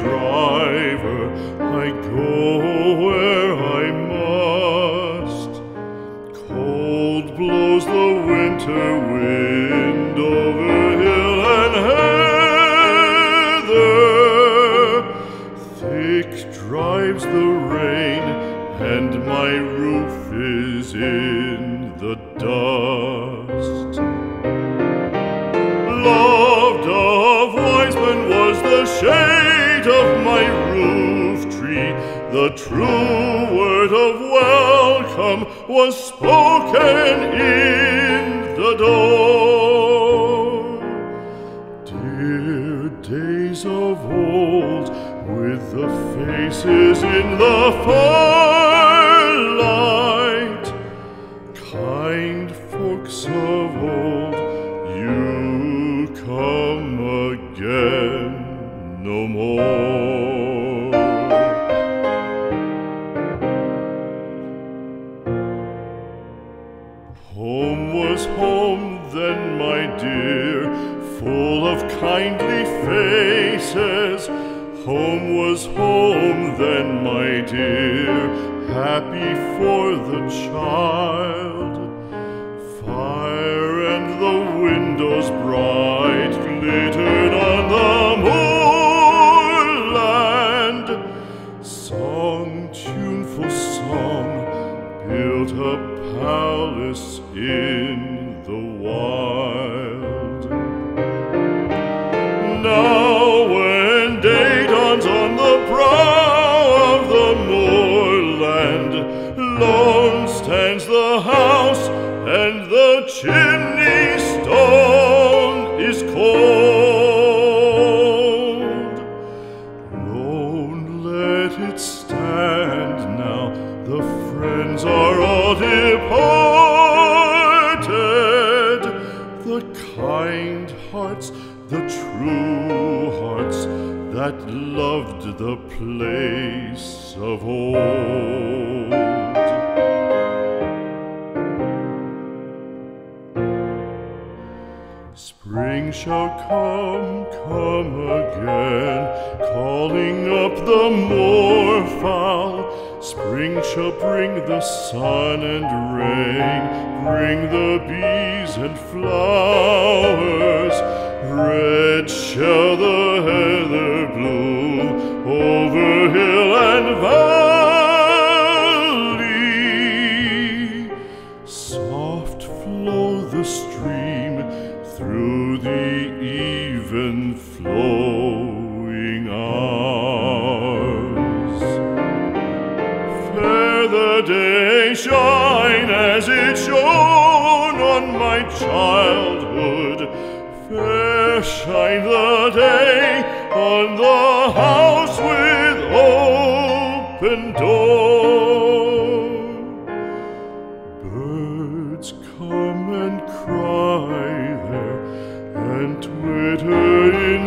conquer, I go where I must. Cold blows the winter wind over hill and heather. Thick drives the rain, and my roof is in the dust. The true word of welcome was spoken in the door. Dear days of old, with the faces in the firelight, for the child. Fire and the windows bright glittered on the moorland. Song, tuneful song, built a palace in the wild. The house, and the chimney stone is cold. Lone, let it stand now. The friends are all departed. The kind hearts, the true hearts that loved the place of old. Spring shall come, come again, calling up the moorfowl. Spring shall bring the sun and rain, bring the bees and flowers. Red shall the heather through the even flowing hours. Fair the day shine as it shone on my childhood. Fair shine the day on the house with open door. in